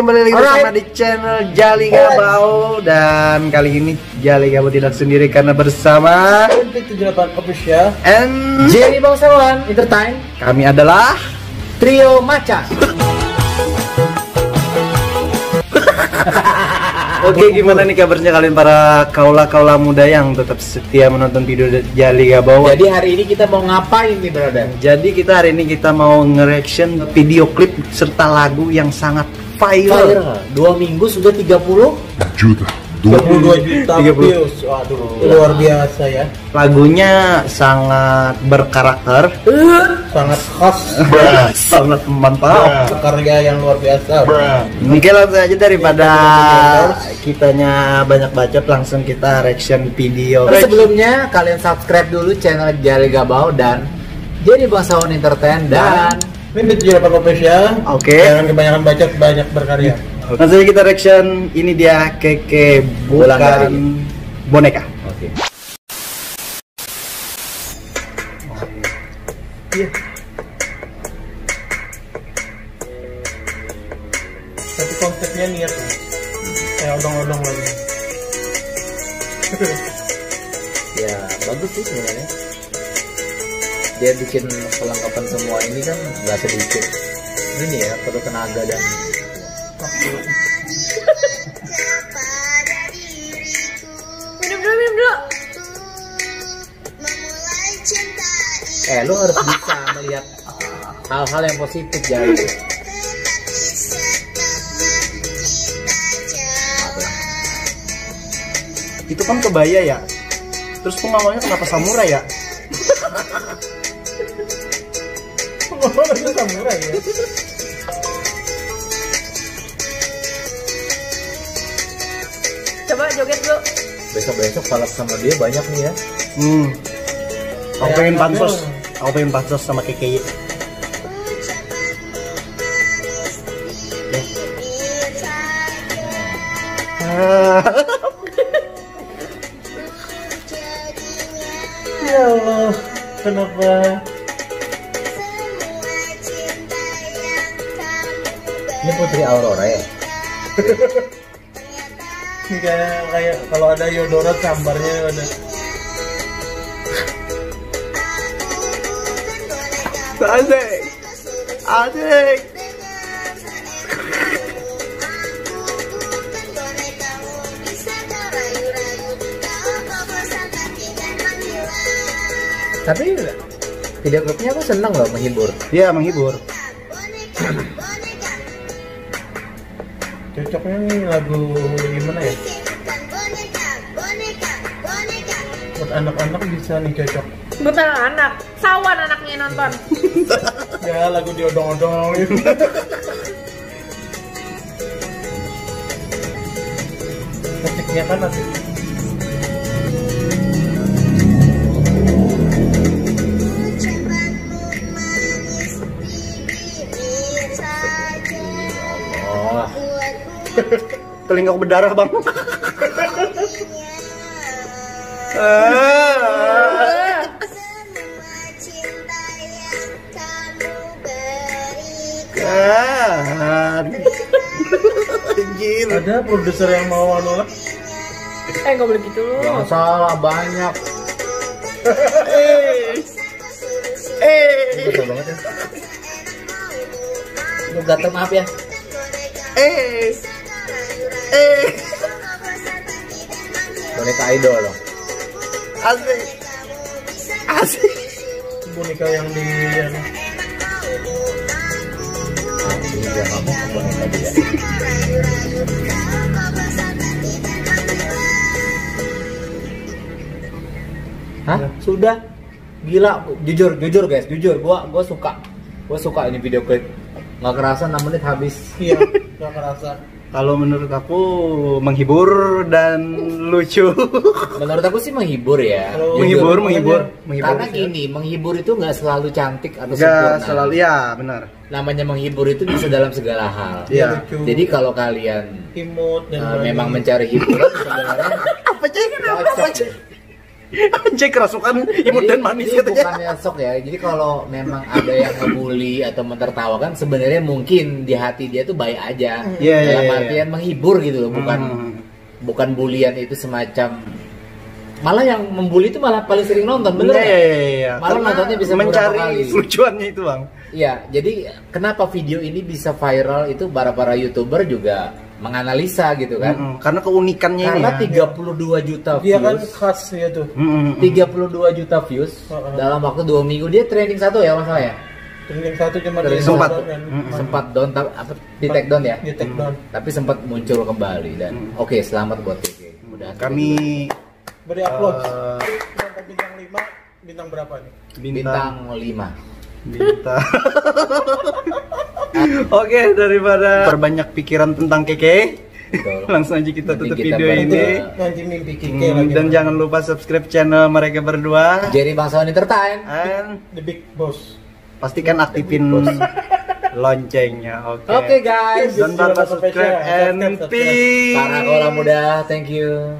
kembali lagi bersama di channel Jali Gabau dan kali ini Jali Gabau tidak sendiri karena bersama 78 official. And Jerry Bangsawan Entertain. Kami adalah Trio Macan Oke gimana nih kabarnya kalian para kaula-kaula muda yang tetap setia menonton video Jali Gabau Jadi hari ini kita mau ngapain nih brother? Jadi kita hari ini kita mau nge-reaction video klip serta lagu yang sangat viral. Viral Dua minggu sudah 30 juta. 22 juta 30. views. Waduh luar biasa ya. Lagunya sangat berkarakter, Sangat khas. Sangat mantap. Karya yang luar biasa. Oke langsung aja daripada kitanya banyak bacot langsung kita reaction video. Tapi sebelumnya kalian subscribe dulu channel Jali Gabau dan Jerry Bangsawan Entertain dan Ini 78 official Oke. Jangan kebanyakan bacot banyak berkarya Langsung aja kita reaction. Ini dia keke bukan boneka. Oke tapi konsepnya niat ya. kayak odong-odong lagi ya bagus sih sebenarnya dia bikin perlengkapan semua ini kan nggak sedikit ini ya perlu tenaga dan minum dulu minum dulu eh lu harus bisa melihat hal-hal yang positif jadi Itu kan kebaya ya. Terus pengawalnya kenapa samurai ya? ya coba joget dulu besok-besok balap sama dia banyak nih ya Hmm. Aku pengen pansos. Aku pengen pansos sama KKY. ya Allah kenapa ini Putri Aurora ya ini kayak kayak kalau ada Yodora gambarnya ada Asik. Asik. tapi video klipnya aku seneng loh menghibur Iya, menghibur. cocoknya nih lagu gimana ya? Buat anak-anak bisa nih cocok. Buat anak sawan anaknya nonton. Ya lagu diodong-odong. Musiknya kan asik Telinga aku berdarah, Bang. Ah. Kan. Anjir. ada produser yang mau anu lah eh nggak boleh gitu jangan salah banyak Eh. Eh. Betul banget ya lu gatel maaf ya. Eh. Boneka idol loh Asik. Asik. boneka yang di ini dia kamu boneka dia Hah? Sudah? Gila, jujur, jujur guys, jujur, gua gua suka. Gua suka ini video klip. Nggak kerasa 6 menit habis. iya nggak kerasa Kalau menurut aku menghibur dan lucu. Menurut aku sih menghibur ya. Kalau Jujur. menghibur, menghibur, menghibur. Karena gini, menghibur itu nggak selalu cantik atau Enggak sempurna. selalu ya, benar. Namanya menghibur itu bisa dalam segala hal. Iya. lucu Jadi kalau kalian imut dan uh, memang mencari hiburan sebenarnya Apa cek? cocok. Anjay kerasukan imut dan manis jadi katanya. bukannya sok ya. Jadi kalau memang ada yang ngebully atau mentertawakan, sebenarnya mungkin di hati dia tuh baik aja. Iya, iya, Dalam iya, artian menghibur gitu loh, bukan Hmm. bukan bulian itu semacam malah yang membuli itu malah paling sering nonton bener Iya, iya, iya, iya. Malah Karena nontonnya bisa mencari lucuannya itu bang. Iya, jadi kenapa video ini bisa viral itu para para youtuber juga menganalisa gitu kan? Mm-mm, Karena keunikannya ini Karena ya. 32 juta Dia kan views, khas ya tuh. Mm-mm. 32 juta views Heeh. dalam waktu dua minggu dia trending satu ya masalah ya? Trending satu cuma Trending di sempat. Dan Mm-mm. Sempat down ta- apa di take down ya? di take down. Tapi sempat muncul kembali dan oke selamat buat TK. Mudah Kami Beri upload. eh, Sampai bintang 5, bintang berapa nih? bintang bintang 5. bintang. Oke, daripada perbanyak pikiran tentang keke, Betul. langsung aja kita Nanti tutup kita video berdua. ini. Nanti mimpi Hmm, lagi. dan jangan lupa subscribe channel mereka berdua. Jerry Bangsawan Entertain. Dan The Big Boss. pastikan aktifin loncengnya. Oke. Oke guys. Don't lupa Jangan lupa subscribe and peace. Para kola muda, thank you.